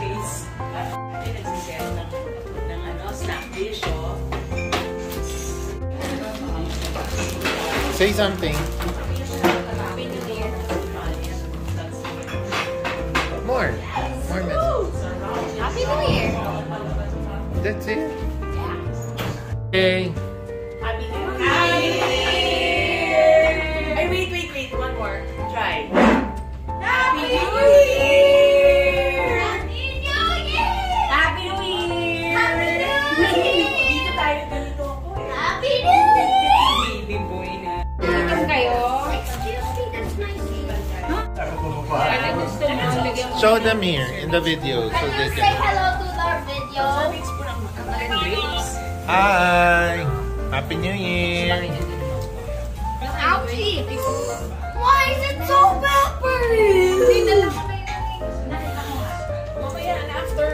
case. Ay, nagsiset ng, ng ano, snack dish, oh. Say something. Happy New Year. More. More message. Happy New Year! That's it. Yeah. Okay. Show them here in the video so Can they you say can. hello to our video? Hi. Happy New Year. Ouchie! Why is it so peppery? Mamaya na after,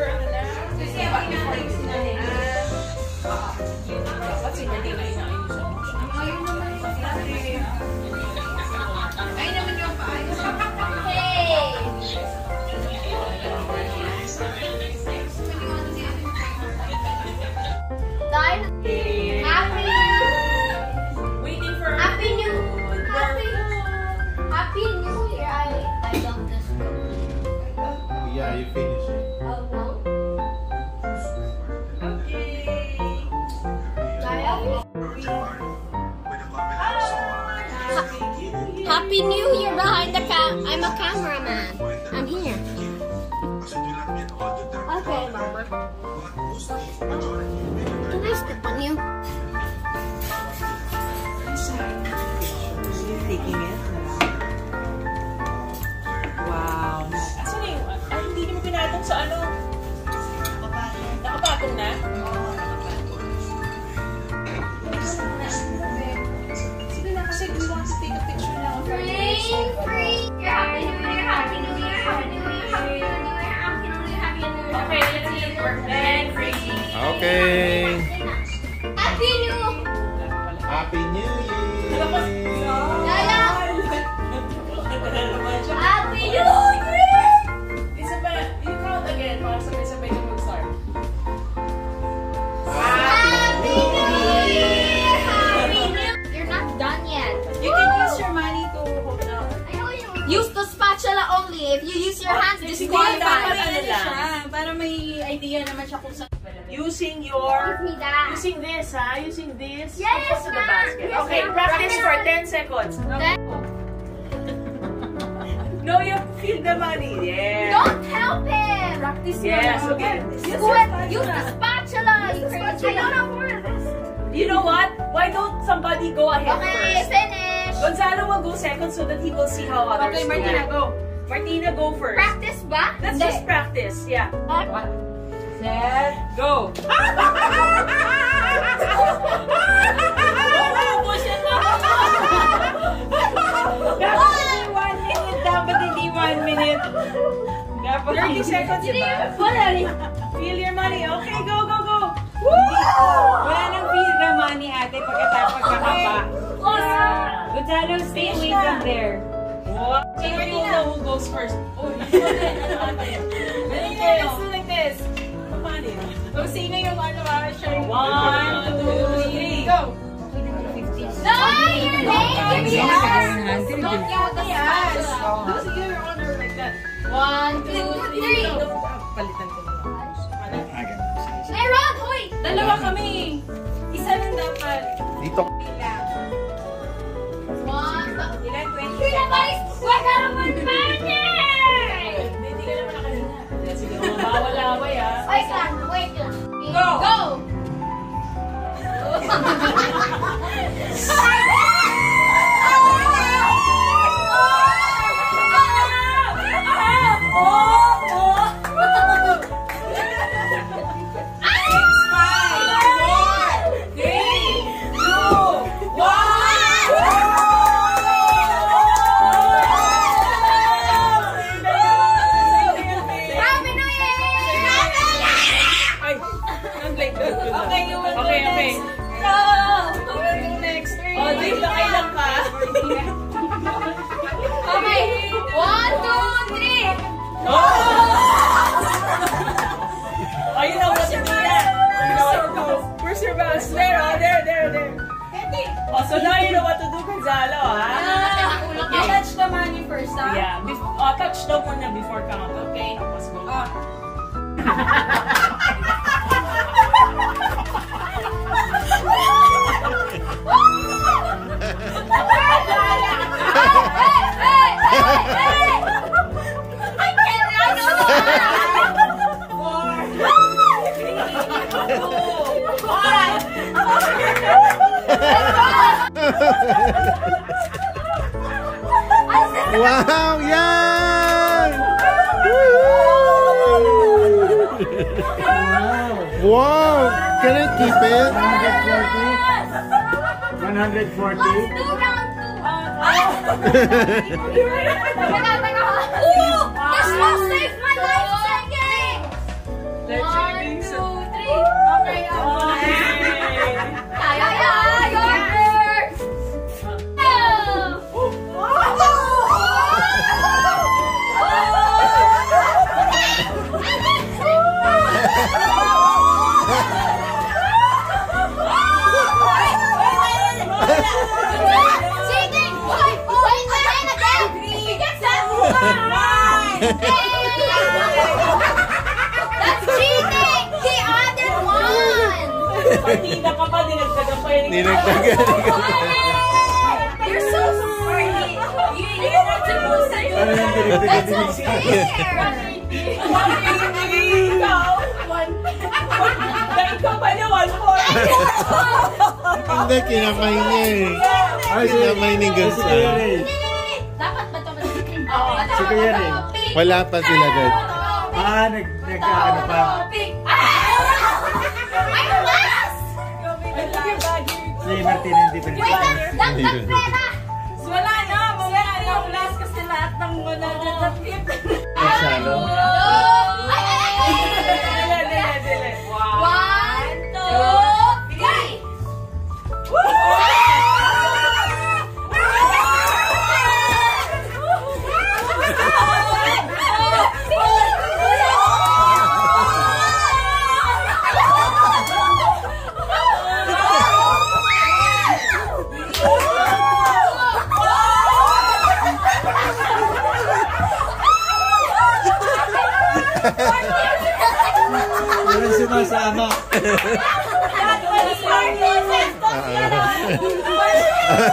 Happy New Year behind the cam. I'm a cameraman. I'm here. Okay, Mama. Can I step on you? Taking it. Wow. Yung, ah, hindi naman pinatong sa ano? Nakapatong na? And free. Okay. Happy New Happy New Year. Happy New Year. This. Yes, to to the basket. Yes, okay, practice for 10 seconds. Then, No, you feel the money. Yeah. don't help him. Practice Yes, okay. Squid, use the spatula. You crazy. I don't know where this. You know what? Why don't somebody go ahead Okay, first? finish. Gonzalo will go second so that he will see how others Okay. Martina, go. Martina, go first. Practice ba? Let's Hindi. just practice. Yeah. One, Set, go. 30 seconds, di ba? Wala rin. Feel your money. Okay, go, go, go. Wala nang feel na money ate pagkatapos kakaba. Gonzalo, stay away from there. So you will know who goes first. Oh. Ano? Let's do like this. Paano yun? Kung sino yung ano ah, yung One, two, three. Go. No, you're late. Yes. Don't use the honor like that. One, two, three. Palitan ko na lang. Meron, hoy. Dalawa kami. Isa lang dapat. Dito. Oh, swear, oh, there, there, there. Oh, so now you know what to do, Gonzalo, ha? Okay. Touch the money first, ha? Yeah, bef- oh, touch daw muna before count, okay? Tapos go. Wow! Yan! Wow! Can I keep it? 140. Two round two. Teka, teka. This will save my life, second! That's cheating! He added one! Partida ka pa, dinagdagan pa yun. Dinagdagan. You're so sorry! You, you're not supposed to do that! That's ni unfair! Ikaw, one. Ikaw pa niya, one more. Hindi, kinamay niya eh. Ay, Kinamay ni. Ray. Dapat ba ito Si Kuya. Wala pa sila doon. Ah, nag, nagkaano pa. Si Martin hindi pa rin. Wait! Wala na, wala na. Last kasi lahat ng 150. Gonzalo. Ay, ay,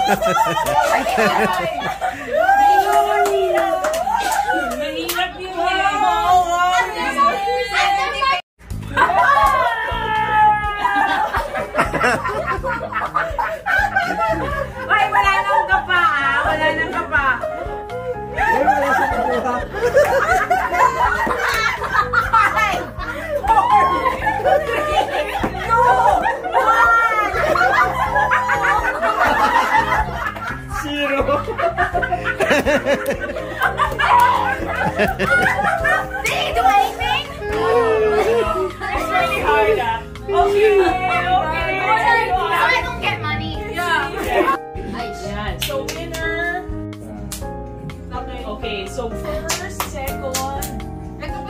I can't. Did he do anything? It's really hard. Okay, okay. So I don't get money. Yeah. Ay, Yan. So, winner. Okay, so first, second.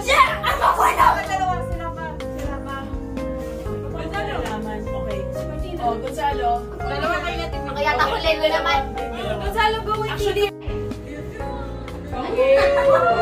Yeah! Ano ko na? Gonzalo naman. Okay. Oh, Gonzalo. Dalawa kayo natin. Kaya tahulin mo naman. Gonzalo, go with Actually, Okay.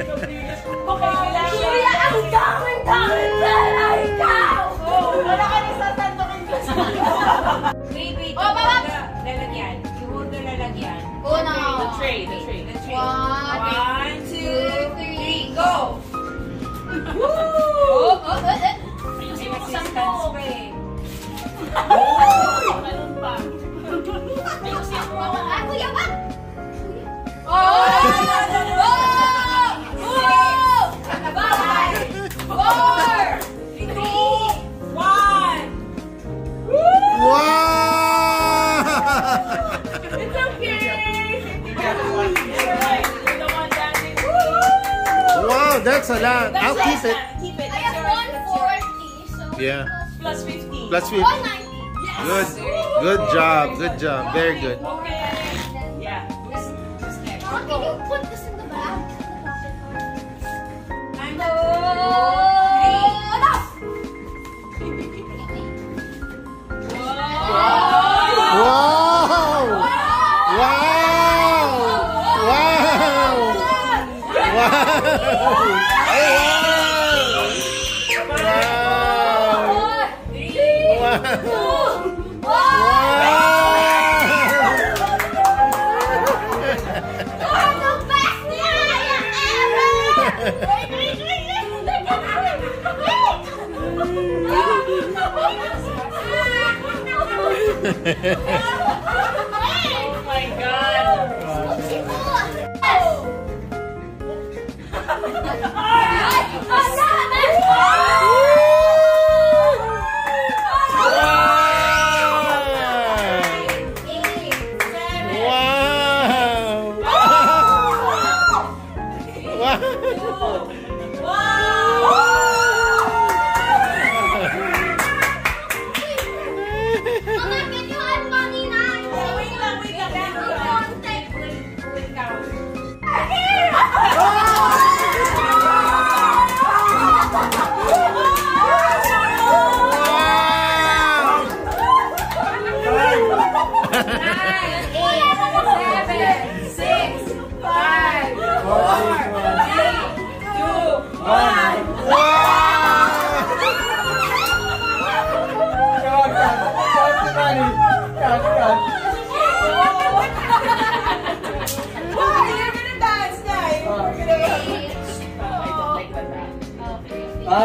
extra lang. I'll keep it. Keep it. I have That's yours. 140, so Yeah. Plus 50. Plus 50. 190. Good. Good job. Good job. Very good. Okay. Yeah. Who's, who's next? Mom, can you put this in the bag? I'm 啊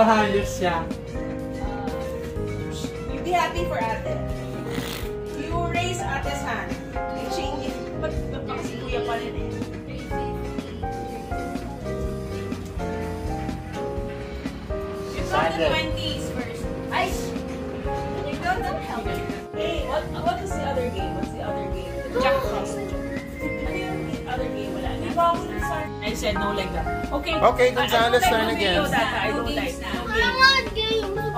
dance. Ah, siya. You be happy for ate. You raise ate's hand. You change it. Ba't ba't baka si kuya pa rin eh? You count the 20s first. Ay, you don't help. Hey, what what is the other game? What's the other game? Jackpot. Ano yung other game? Wala. Di ba ako? I said no like that. Okay. Okay, I- I Gonzales, don't like turn again. that I don't like. I want games.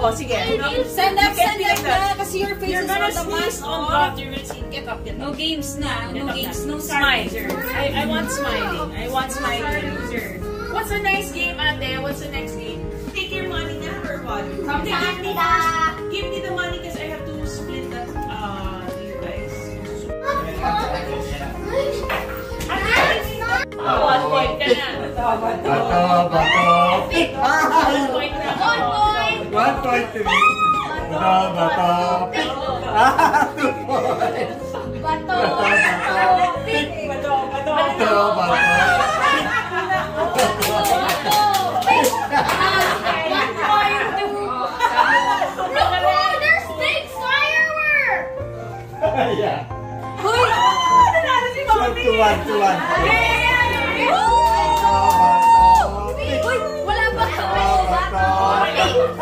Oh, sige. Send up, You be up na kasi your face You're is on the sneeze mask. on God. You're gonna see. Get up, get No up. games na. No games. No Smile. I, I want smiling. I want smiling. What's the next game, ate? What's the next game? Take your money na or what? Come give me first. Give me the money because I have to split that uh, to you guys. Ah, one point ka na. Bato, bato. One na. One point. One point to me. Bato, bato. Ah, two points. Bato. Pick. Bato, bato. Bato, bato. One point. No, there's big firework. Yeah. Hoy! Nanalo si So, Mommy! two, one, two, one. Bato, Bato.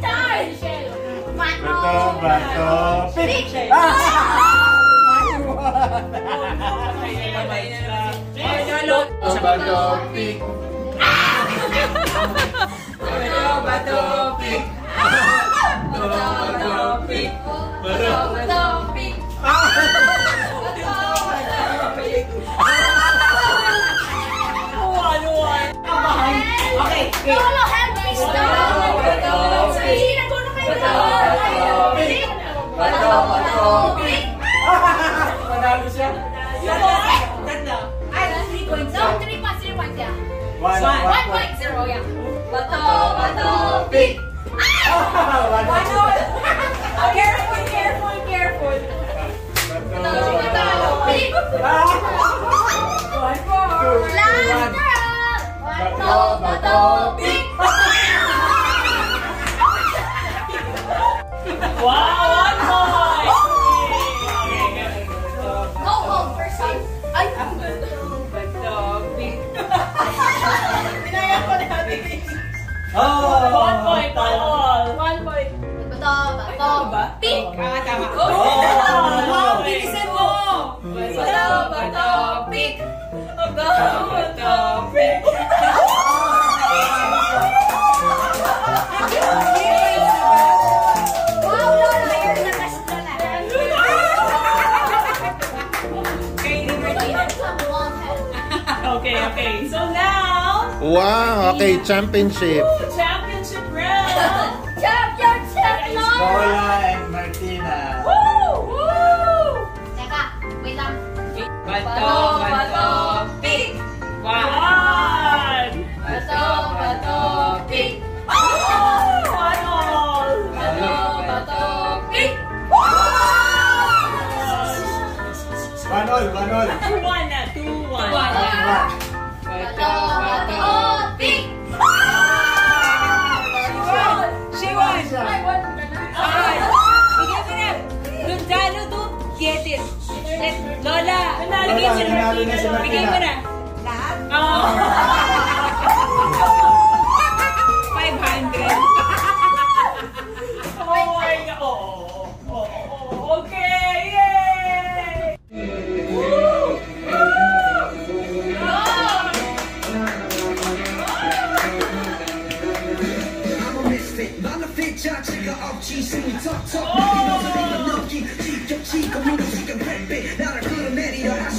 Time. bato, Bato. bato. Pick. Pick. Bato, bato, pick. Bato. Bato, pick. Bato. Pick. Okay, wait. Hockey Championship. Nalunisin, nalunisin, nalunisin. Bigay mo oh.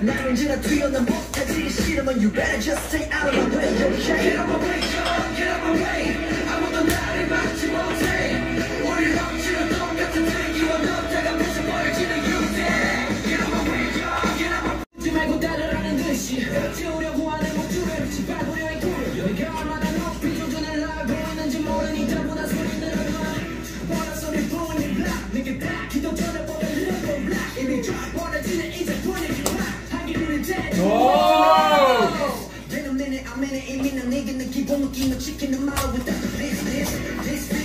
Now I'm in jail, three on the book, see it, shit, you better just stay out of my way, okay? Get out of my way, John, get out my way. Whoa! A minute, I'm in it, ain't mean a nigga to keep on keep my chicken tomorrow with the this, this, this.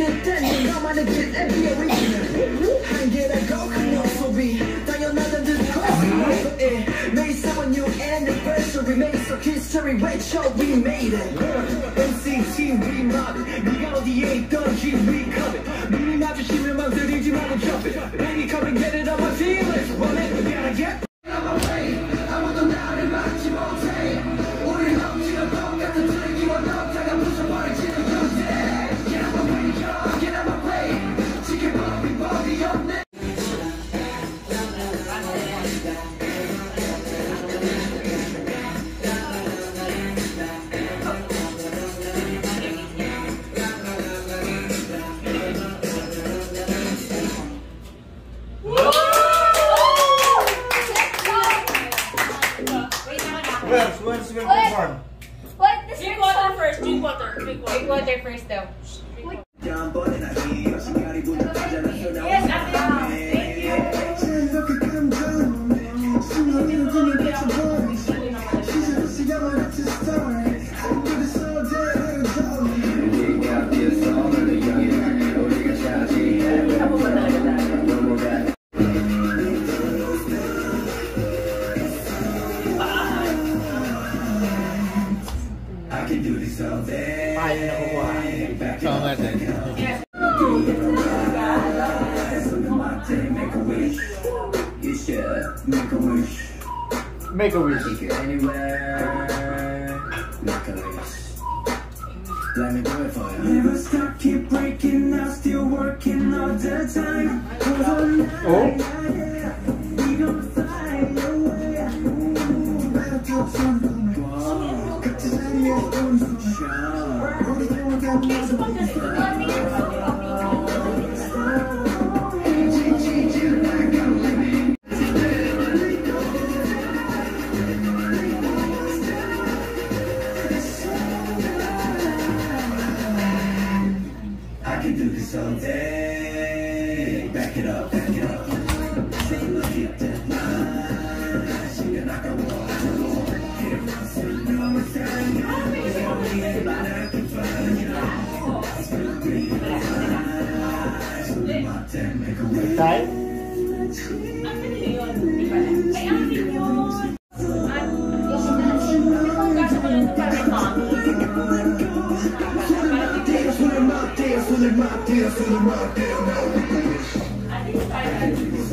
get 된 너만의 짓 that week 한계라고 그녀 소비 당연하던 듯 코스모에 May 7th new anniversary Make so history wait show we made it MC team we mob it 네가 어디에 있던지 we come it 눈이 마주치면 망설이지 말고 jump it Panic come and get it Show. dancing, A damn, now we A I think it's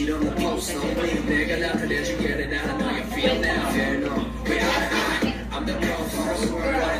you don't oppose no me 내가 나타내줄게 내 나라 너의 feel now. No, I'm the pro for us, we're